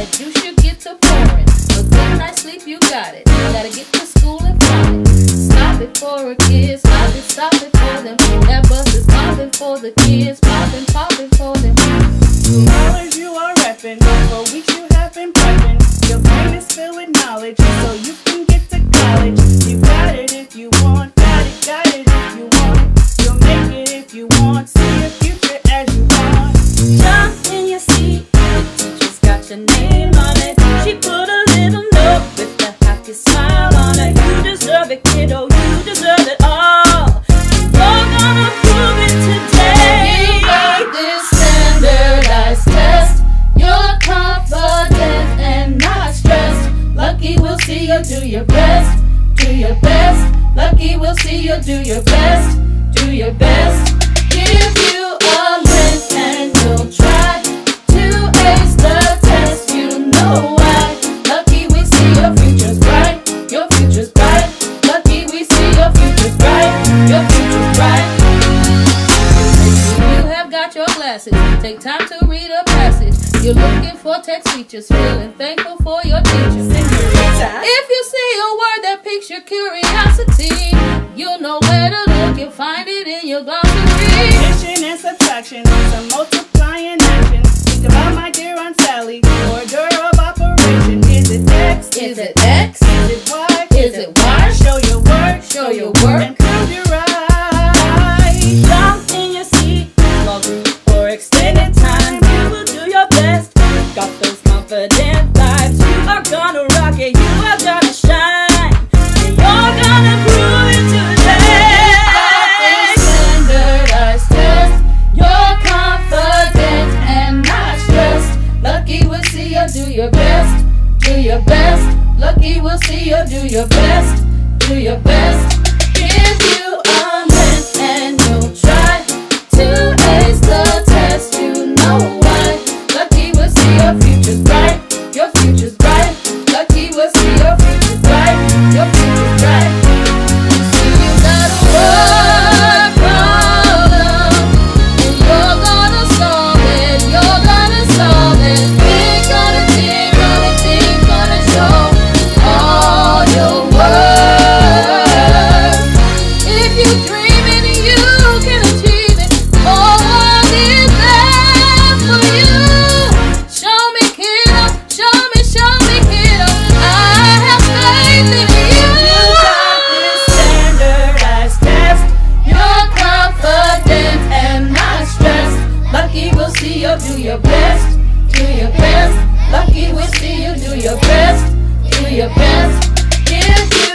that you should get to pouring. A good night's sleep, you got it. You gotta get to school and find it. Stop it for a kiss, stop it, stop it for them. That bus is popping for the kids, popping, popping for them. For hours you are repping, for weeks you have been prepping. Your brain is filled with knowledge, so you can get to college. You got it if you want, got it, got it if you want. You'll make it if you want, see your future as you want. Jump She put a little note with a happy smile on it. You deserve it, kiddo, you deserve it all. You're gonna prove it today. You got this standardized test. You're confident and not stressed. Lucky we'll see you do your best. Do your best. Lucky we'll see you do your best. Do your best. Your future's bright. You have got your glasses. Take time to read a passage. You're looking for text features, feeling thankful for your teachers. If you see a word that piques your curiosity, you'll know where to look. You'll find it in your glossary. Addition and subtraction, some multiplying action. Think about my dear Aunt Sally, order of operation. Is it X? Is it X? Is it Y? Is it Y? Show your work, Show your work. Do your best. Do your best. Lucky we'll see you do your best. Do your best. Best. Do your best. Lucky we'll see you do your best. Do your best. Give you